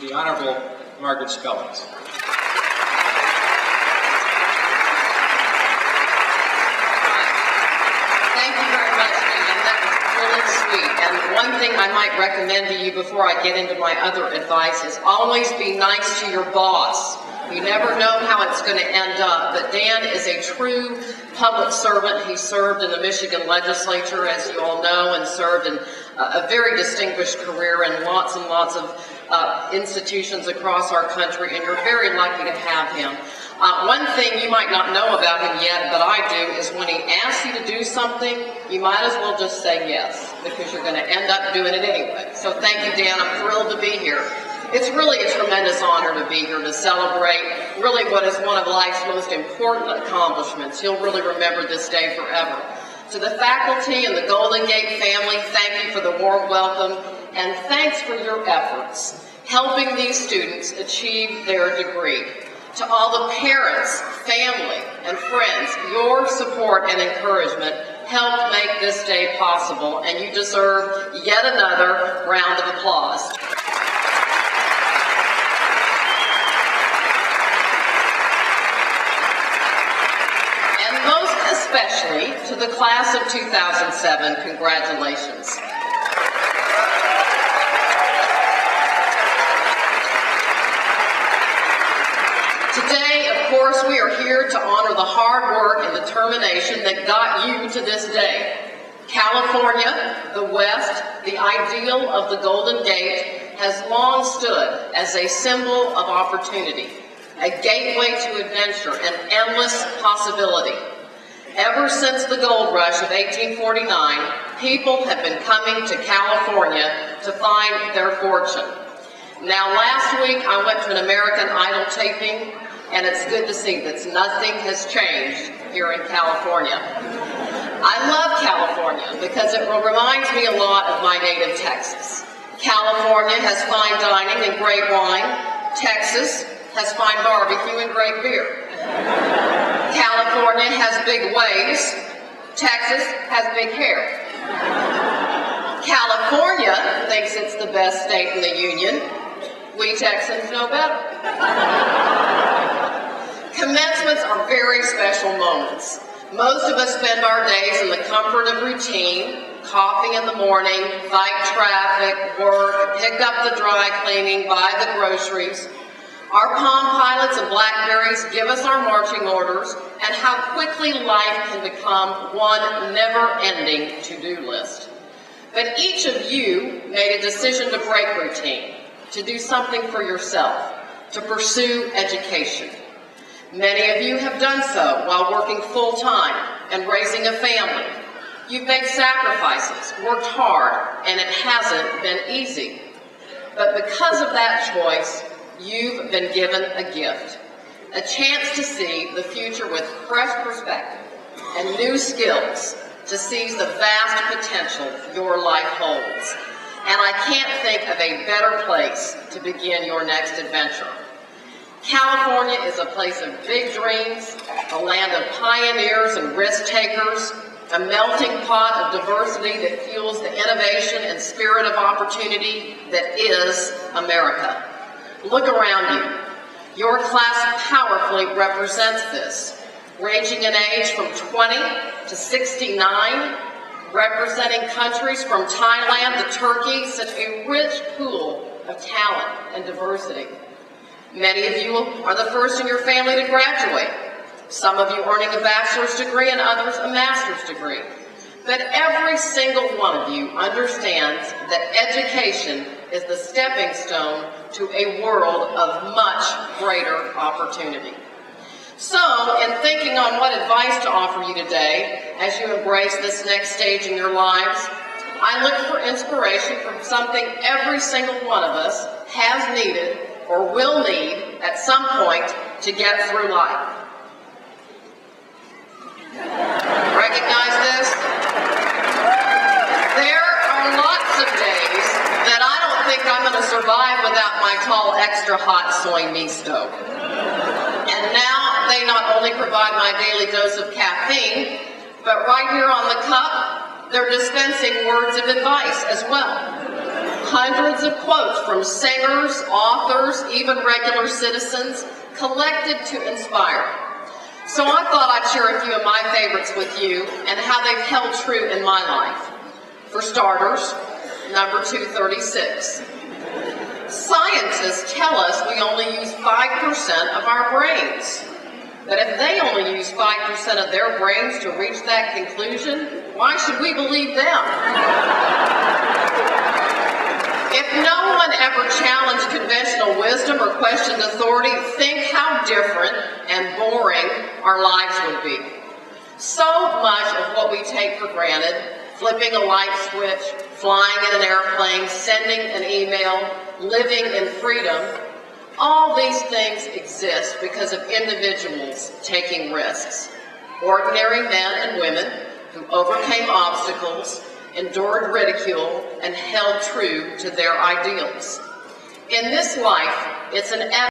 the Honorable Margaret Spellings. Thank you very much, Dan. That was really sweet. And one thing I might recommend to you before I get into my other advice is always be nice to your boss. You never know how it's going to end up, but Dan is a true public servant. He served in the Michigan legislature, as you all know, and served in a very distinguished career in lots and lots of uh, institutions across our country, and you're very lucky to have him. Uh, one thing you might not know about him yet, but I do, is when he asks you to do something, you might as well just say yes, because you're going to end up doing it anyway. So thank you, Dan. I'm thrilled to be here. It's really a tremendous honor to be here to celebrate really what is one of life's most important accomplishments. He'll really remember this day forever. To the faculty and the Golden Gate family, thank you for the warm welcome and thanks for your efforts helping these students achieve their degree. To all the parents, family, and friends, your support and encouragement helped make this day possible, and you deserve yet another round of applause. And most especially to the class of 2007, congratulations. Today, of course, we are here to honor the hard work and determination that got you to this day. California, the West, the ideal of the Golden Gate, has long stood as a symbol of opportunity, a gateway to adventure and endless possibility. Ever since the gold rush of 1849, people have been coming to California to find their fortune. Now, last week I went to an American Idol taping, and it's good to see that nothing has changed here in California. I love California because it reminds me a lot of my native Texas. California has fine dining and great wine. Texas has fine barbecue and great beer. California has big waves. Texas has big hair. California thinks it's the best state in the union. We Texans know better. Commencements are very special moments. Most of us spend our days in the comfort of routine, coffee in the morning, fight traffic, work, pick up the dry cleaning, buy the groceries. Our Palm Pilots and Blackberries give us our marching orders and how quickly life can become one never-ending to-do list. But each of you made a decision to break routine to do something for yourself, to pursue education. Many of you have done so while working full-time and raising a family. You've made sacrifices, worked hard, and it hasn't been easy. But because of that choice, you've been given a gift, a chance to see the future with fresh perspective and new skills to seize the vast potential your life holds and I can't think of a better place to begin your next adventure. California is a place of big dreams, a land of pioneers and risk takers, a melting pot of diversity that fuels the innovation and spirit of opportunity that is America. Look around you. Your class powerfully represents this, ranging in age from 20 to 69, representing countries from Thailand to Turkey, such a rich pool of talent and diversity. Many of you are the first in your family to graduate, some of you earning a bachelor's degree and others a master's degree. But every single one of you understands that education is the stepping stone to a world of much greater opportunity. So, in thinking on what advice to offer you today, as you embrace this next stage in your lives, I look for inspiration from something every single one of us has needed or will need at some point to get through life. Recognize this? There are lots of days that I think I'm going to survive without my tall extra hot soy misto. And now they not only provide my daily dose of caffeine, but right here on the cup, they're dispensing words of advice as well. hundreds of quotes from singers, authors, even regular citizens, collected to inspire. So I thought I'd share a few of my favorites with you and how they've held true in my life. For starters, number 236. Scientists tell us we only use 5% of our brains. But if they only use 5% of their brains to reach that conclusion, why should we believe them? If no one ever challenged conventional wisdom or questioned authority, think how different and boring our lives would be. So much of what we take for granted, flipping a light switch, flying in an airplane, sending an email, living in freedom, all these things exist because of individuals taking risks. Ordinary men and women who overcame obstacles, endured ridicule, and held true to their ideals. In this life, it's an